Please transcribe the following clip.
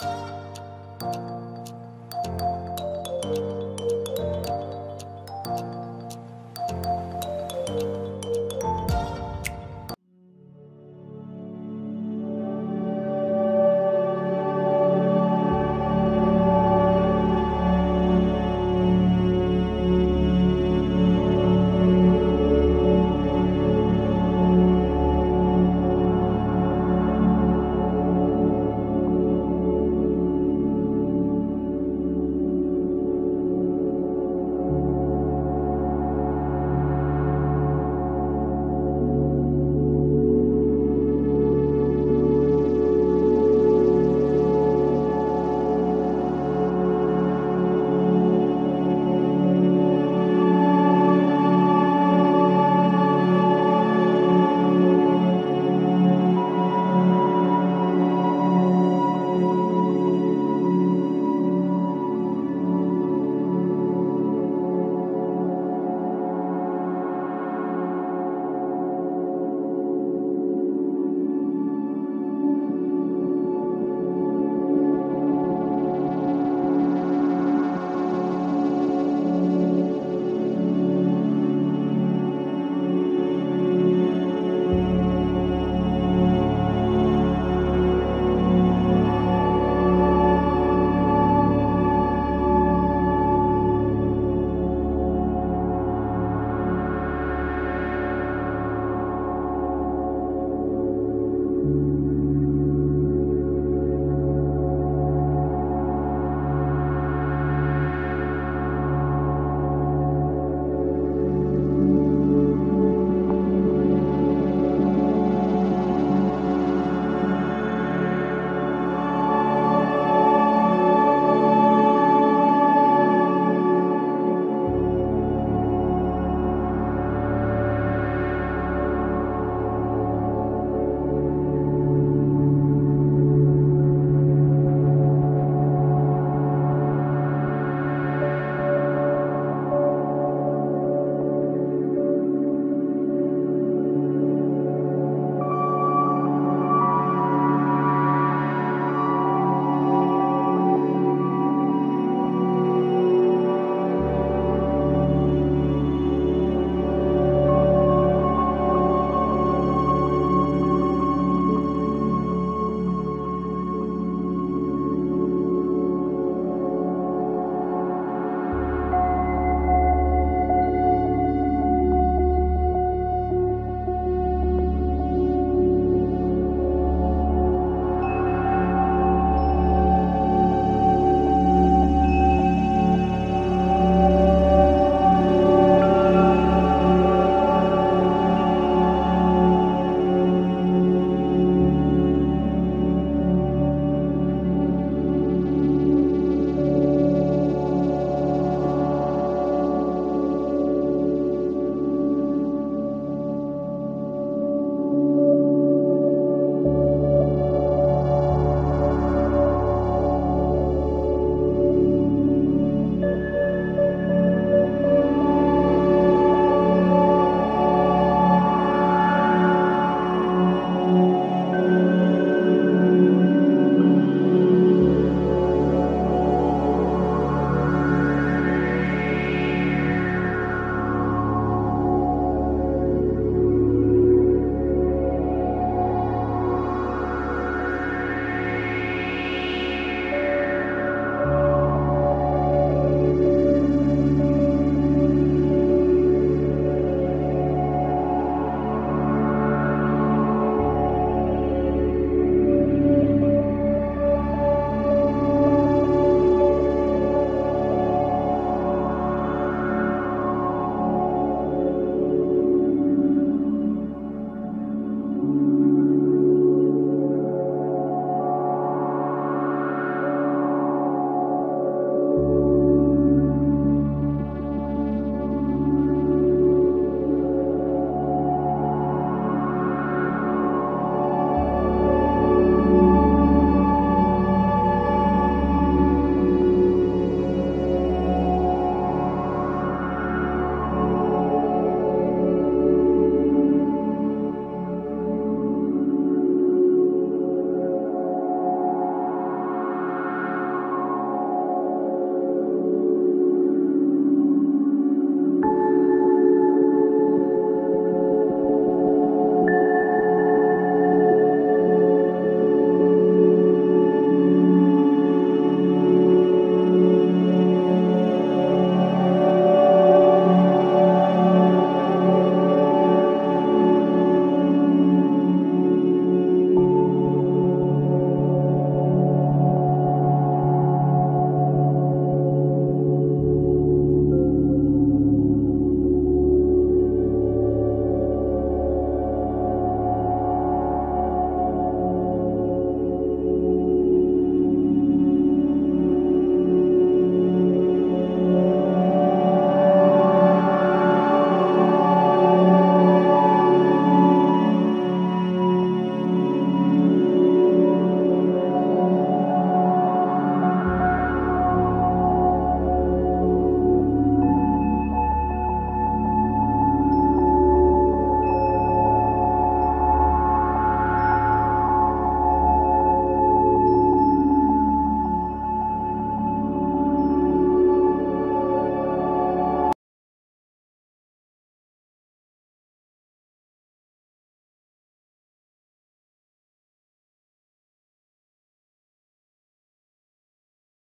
Oh.